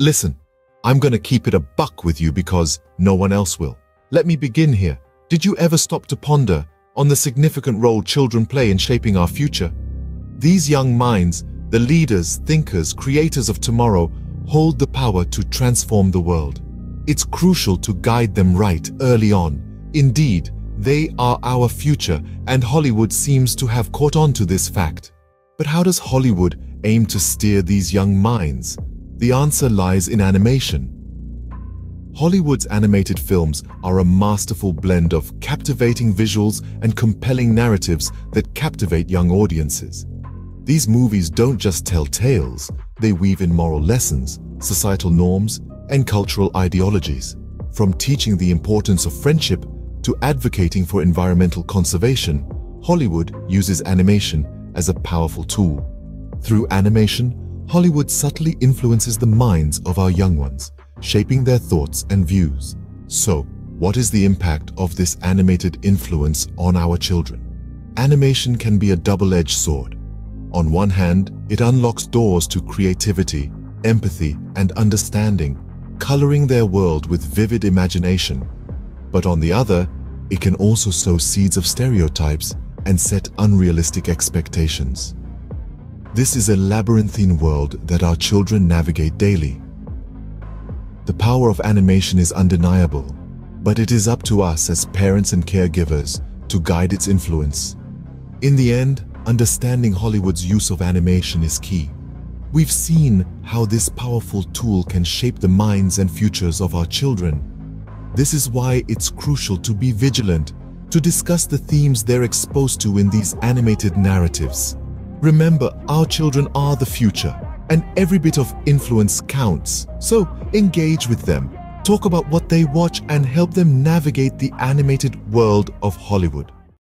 Listen, I'm gonna keep it a buck with you because no one else will. Let me begin here. Did you ever stop to ponder on the significant role children play in shaping our future? These young minds, the leaders, thinkers, creators of tomorrow, hold the power to transform the world. It's crucial to guide them right early on. Indeed, they are our future, and Hollywood seems to have caught on to this fact. But how does Hollywood aim to steer these young minds? The answer lies in animation. Hollywood's animated films are a masterful blend of captivating visuals and compelling narratives that captivate young audiences. These movies don't just tell tales, they weave in moral lessons, societal norms, and cultural ideologies. From teaching the importance of friendship to advocating for environmental conservation, Hollywood uses animation as a powerful tool. Through animation, Hollywood subtly influences the minds of our young ones, shaping their thoughts and views. So, what is the impact of this animated influence on our children? Animation can be a double-edged sword. On one hand, it unlocks doors to creativity, empathy, and understanding, coloring their world with vivid imagination. But on the other, it can also sow seeds of stereotypes and set unrealistic expectations. This is a labyrinthine world that our children navigate daily. The power of animation is undeniable, but it is up to us as parents and caregivers to guide its influence. In the end, understanding Hollywood's use of animation is key. We've seen how this powerful tool can shape the minds and futures of our children. This is why it's crucial to be vigilant, to discuss the themes they're exposed to in these animated narratives. Remember, our children are the future, and every bit of influence counts. So engage with them, talk about what they watch and help them navigate the animated world of Hollywood.